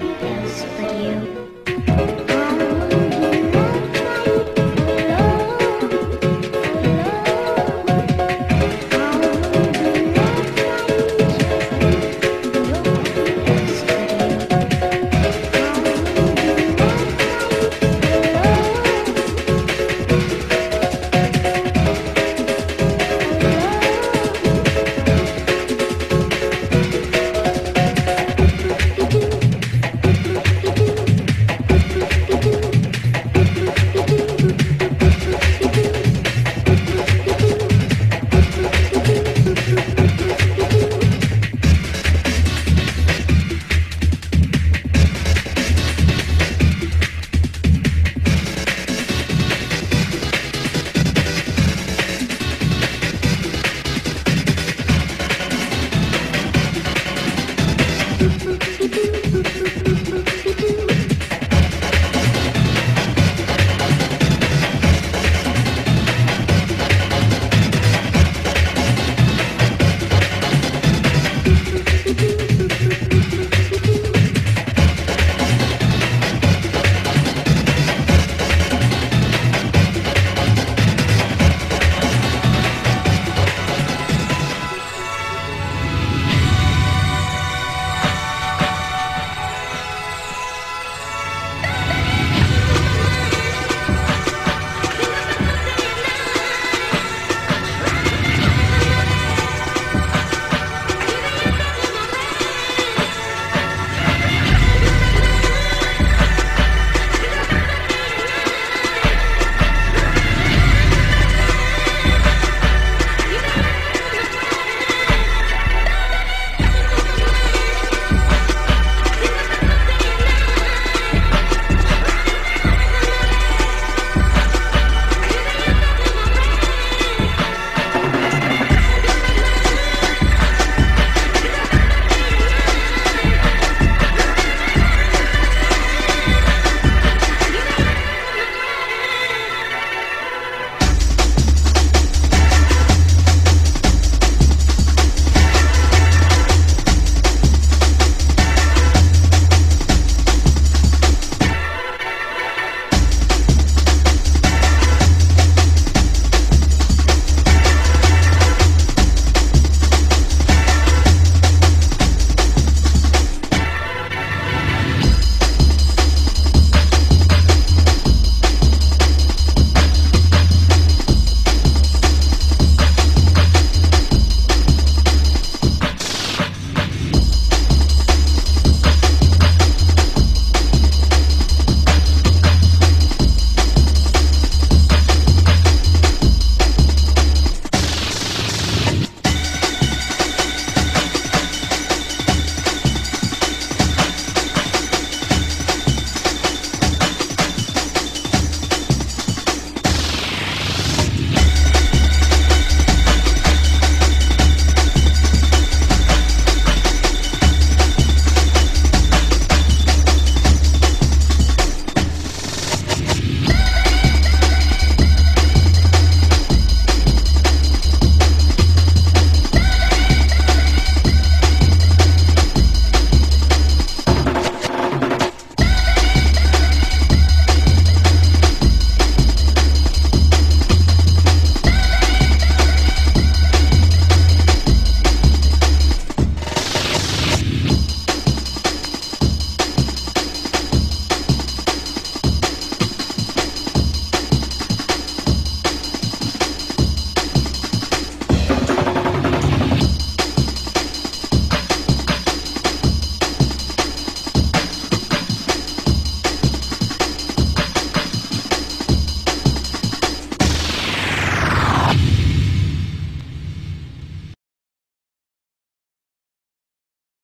dance for you.